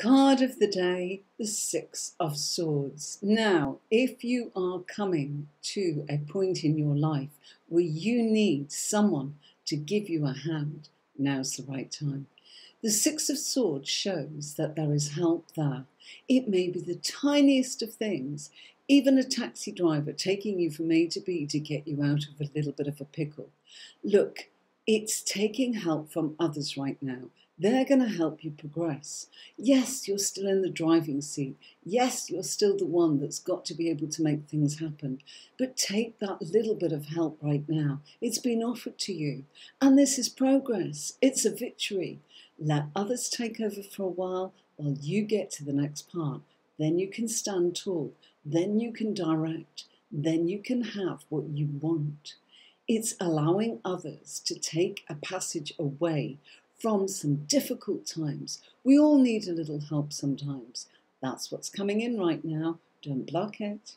Card of the day, the Six of Swords. Now, if you are coming to a point in your life where you need someone to give you a hand, now's the right time. The Six of Swords shows that there is help there. It may be the tiniest of things, even a taxi driver taking you from A to B to get you out of a little bit of a pickle. Look, it's taking help from others right now. They're going to help you progress. Yes, you're still in the driving seat. Yes, you're still the one that's got to be able to make things happen. But take that little bit of help right now. It's been offered to you. And this is progress. It's a victory. Let others take over for a while while you get to the next part. Then you can stand tall. Then you can direct. Then you can have what you want. It's allowing others to take a passage away from some difficult times. We all need a little help sometimes. That's what's coming in right now. Don't block it.